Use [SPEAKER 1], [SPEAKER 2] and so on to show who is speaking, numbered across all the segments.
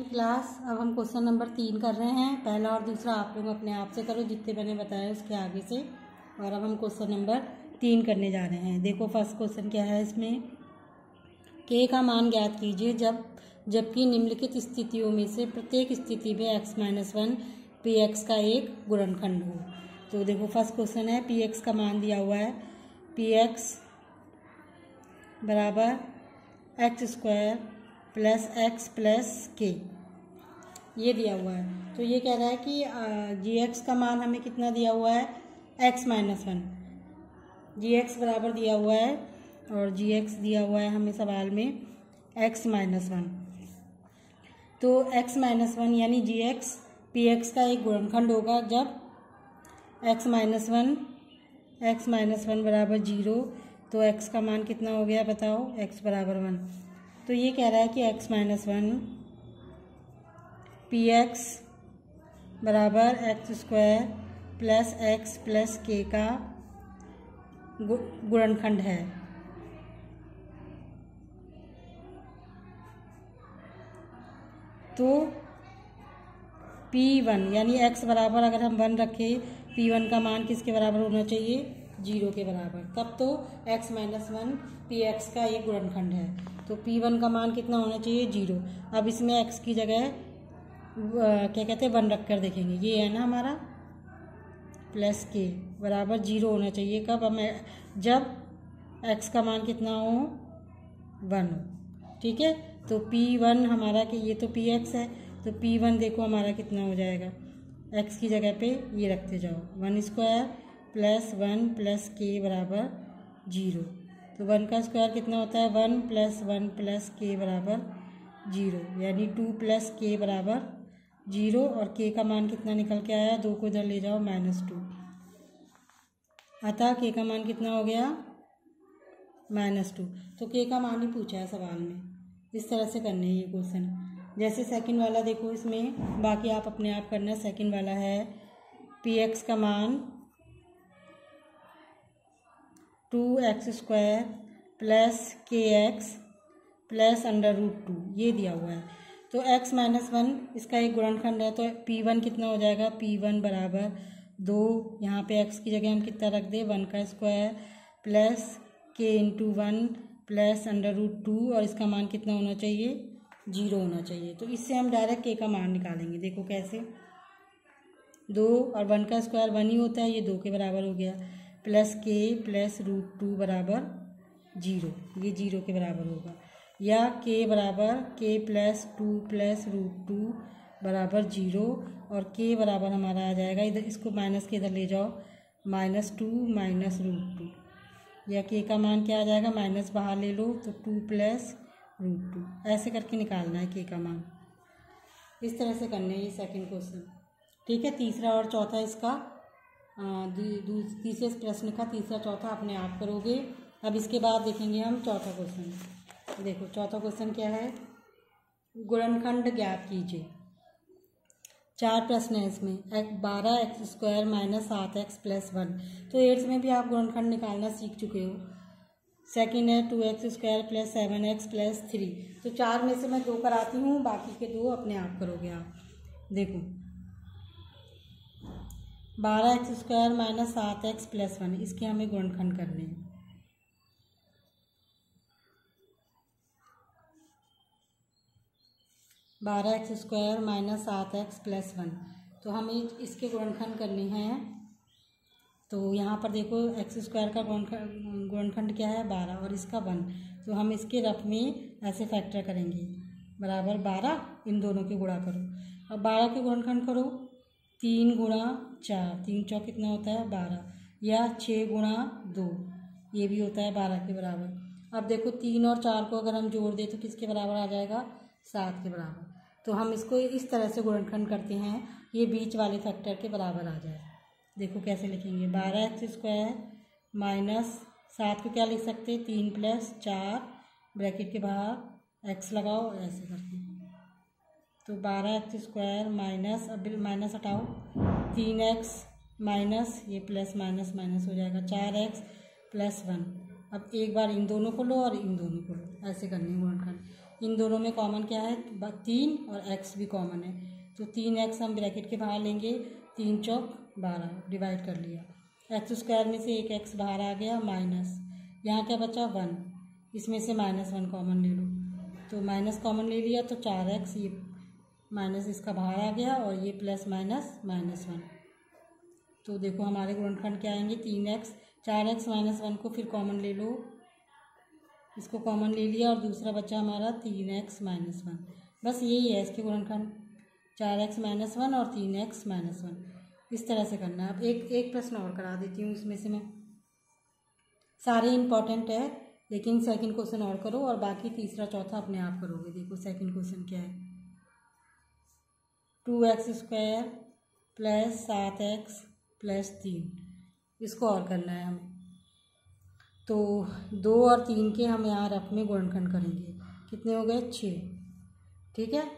[SPEAKER 1] Class, अब हम question number तीन कर रहे हैं। पहला और दूसरा आप लोग अपने आप से करो, जितने मैंने बताया उसके आगे से। और अब हम क्वेश्चन नंबर तीन करने जा रहे हैं। देखो फ़र्स्ट क्वेश्चन क्या है इसमें? के का मान ज्ञात कीजिए, जब, जबकि निम्नलिखित स्थितियों में से प्रत्येक स्थिति में X minus one P X का एक गुणनखंड हो। तो देखो फ़र्स्ट क्वेश्चन है पी एक्स का मान दिया हुआ है। पी एक्स बराबर X square plus X plus K. ये दिया हुआ है। तो ये कह रहा है कि जी एक्स का मान हमें कितना दिया हुआ है? X minus one G X बराबर दिया हुआ है और जी एक्स दिया हुआ है हमें सवाल में एक्स माइनस वन तो एक्स माइनस वन यानी जी एक्स पी एक्स का एक गुणनखंड होगा जब X minus one X minus one बराबर ज़ीरो तो एक्स का मान कितना हो गया बताओ? एक्स बराबर वन तो ये कह रहा है कि X minus one P X बराबर X square plus X plus K का गुणनखंड है। तो पी वन यानी एक्स बराबर अगर हम वन रखें पी वन का मान किसके बराबर होना चाहिए? ज़ीरो के बराबर। तब तो X minus one P X का एक गुणनखंड है। तो पी वन का मान कितना होना चाहिए? ज़ीरो। अब इसमें एक्स की जगह क्या कहते हैं, वन रख कर देखेंगे। ये है ना हमारा? प्लस के बराबर ज़ीरो होना चाहिए। कब? हमें जब एक्स का मान कितना हो? वन। हो ठीक है? तो पी वन हमारा कि, ये तो पी एक्स है। तो पी वन देखो हमारा कितना हो जाएगा। एक्स की जगह पे ये रखते जाओ। One square plus one plus K बराबर ज़ीरो। तो वन का स्क्वायर कितना होता है? वन प्लस वन प्लस के बराबर ज़ीरो। यानी टू प्लस के बराबर ज़ीरो और के का मान कितना निकल के आया? दो को इधर ले जाओ, माइनस टू। अतः के का मान कितना हो गया? Minus two. तो के का मान ही पूछा है सवाल में। इस तरह से करने हैं ये क्वेश्चन। जैसे सेकंड वाला देखो, इसमें बाकी आप अपने आप करना। सेकंड वाला है पी एक्स का मान two X square plus K X plus under root two, ये दिया हुआ है। तो एक्स माइनस वन, इसका एक गुणनखंड है तो पी वन कितना हो जाएगा? पी वन बराबर दो। यहाँ पे एक्स की जगह हम कितना रख दें? वन का square plus K into one plus under root two, और इसका मान कितना होना चाहिए? ज़ीरो होना चाहिए। तो इससे हम डायरेक्ट के का मान निकालेंगे। देखो कैसे? दो और वन का स्क्वायर वन ही होता है, ये दो के बराबर हो गया। Plus K plus root two बराबर ज़ीरो, ये ज़ीरो के बराबर होगा। या के बराबर K plus two plus root two बराबर ज़ीरो, और के बराबर हमारा आ जाएगा। इधर इसको माइनस के इधर ले जाओ। Minus two minus root two. या के का मान क्या आ जाएगा? माइनस बाहर ले लो तो टू प्लस रूट टू। ऐसे करके निकालना है के का मान। इस तरह से करने हैं ये सेकंड क्वेश्चन ठीक है, तीसरा और चौथा इसका। तीसरे प्रश्न का तीसरा चौथा अपने आप करोगे। अब इसके बाद देखेंगे हम चौथा क्वेश्चन देखो, चौथा क्वेश्चन क्या है? गुणनखंड ज्ञात कीजिए। चार प्रश्न है इसमें। बारह एक्स स्क्वायर माइनस सात एक्स प्लस वन तो एट्थ में भी आप गुणनखंड निकालना सीख चुके हो। सेकेंड है two X square plus seven X plus three तो चार में से मैं दो कराती हूँ, बाकी के दो अपने आप करोगे आप। देखो बारह एक्स स्क्वायर माइनस सात एक्स प्लस वन, इसके हमें गुणनखंड करने हैं। बारह एक्स स्क्वायर माइनस सात एक्स प्लस वन तो हमें इसके गुणनखंड करने हैं। तो यहाँ पर देखो, एक्स स्क्वायर का गुणनखंड क्या है? बारह, और इसका वन। तो हम इसके रफ में ऐसे फैक्टर करेंगे। बराबर बारह, इन दोनों के गुणा करो। अब बारह के गुणनखंड करो। तीन गुणा चार, तीन चौक कितना होता है? बारह। या छः गुणा दो। ये भी होता है बारह के बराबर। अब देखो, तीन और चार को अगर हम जोड़ दें तो किसके बराबर आ जाएगा? सात के बराबर। तो हम इसको इस तरह से गुणनखंड करते हैं। ये बीच वाले फैक्टर के बराबर आ जाए। देखो कैसे लिखेंगे। बारह एक्स स्क्वायर माइनस सात को क्या लिख सकते? हैं तीन प्लस चार ब्रैकेट के बाहर। एक्स लगाओ, ऐसे करके। तो बारह एक्स स्क्वायर माइनस, अब माइनस हटाओ। तीन एक्स माइनस, ये प्लस माइनस माइनस हो जाएगा। चार एक्स प्लस वन। अब एक बार इन दोनों को लो और इन दोनों को लो। ऐसे करनी है गुणनखंड इन दोनों में कॉमन क्या है? तीन और एक्स भी कॉमन है। तो तीन एक्स हम ब्रैकेट के बाहर लेंगे। तीन चौक बारह। डिवाइड कर लिया। एक्स स्क्वायर में से एक एक्स बाहर आ गया माइनस यहाँ क्या बचा? वन इसमें से माइनस वन कॉमन ले लो। तो माइनस कॉमन ले लिया तो चार एक्स ये माइनस इसका बाहर आ गया और ये प्लस माइनस माइनस वन। तो देखो हमारे गुणनखंड क्या आएँगे? तीन एक्स चार एक्स माइनस वन को फिर कॉमन ले लो। इसको कॉमन ले लिया और दूसरा बच्चा हमारा तीन एक्स माइनस वन। बस यही है इसके गुणनखंड। चार एक्स माइनस वन और तीन एक्स माइनस वन। इस तरह से करना। है अब एक एक प्रश्न और करा देती हूँ इसमें से मैं। सारे इंपॉर्टेंट है, लेकिन सेकंड क्वेश्चन और करो और बाकी तीसरा चौथा अपने आप करोगे। देखो सेकंड क्वेश्चन क्या है। टू एक्स स्क्वायर प्लस सात एक्स प्लस तीन। इसको और करना है हमें। तो दो और तीन के हम यहाँ रफ में गुणनखंड करेंगे। कितने हो गए? छः। ठीक है?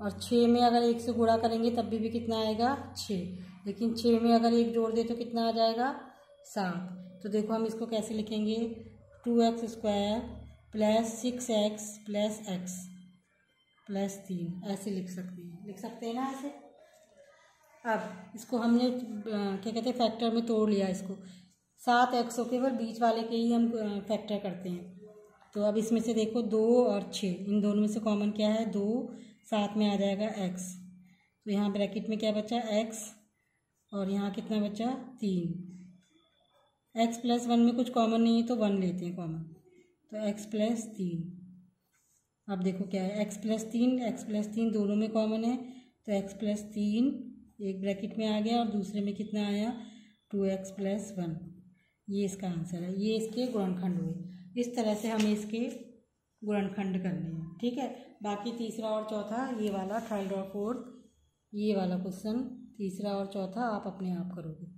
[SPEAKER 1] और छः में अगर एक से गुणा करेंगे तब भी, भी कितना आएगा? छः। लेकिन छः में अगर एक जोड़ दे तो कितना आ जाएगा? सात। तो देखो हम इसको कैसे लिखेंगे? Two X square plus six X plus X. Plus तीन, ऐसे लिख सकते हैं। लिख सकते हैं ना ऐसे? अब, इसको हमने क्या कहते हैं फैक्टर में तोड़ लिया इसको। सात एक्स हो केवल बीच वाले के ही हम फैक्टर करते हैं। तो अब इसमें से देखो दो और छः इन दोनों में से कॉमन क्या है? दो। साथ में आ जाएगा एक्स तो यहाँ ब्रैकेट में क्या बचा? एक्स और यहाँ कितना बचा? तीन। एक्स प्लस वन में कुछ कॉमन नहीं है तो वन लेते हैं कॉमन तो एक्स प्लस तीन। अब देखो क्या है एक्स प्लस तीन एक्स प्लस तीन दोनों में कॉमन है तो एक्स प्लस तीन एक ब्रैकेट में आ गया और दूसरे में कितना आया? टू एक्स प्लस वन ये इसका आंसर है। ये इसके गुणनखंड हुए। इस तरह से हमें इसके गुणनखंड करने हैं। ठीक है? बाकी तीसरा और चौथा, ये वाला थर्ड और फोर्थ ये वाला क्वेश्चन तीसरा और चौथा आप अपने आप करोगे।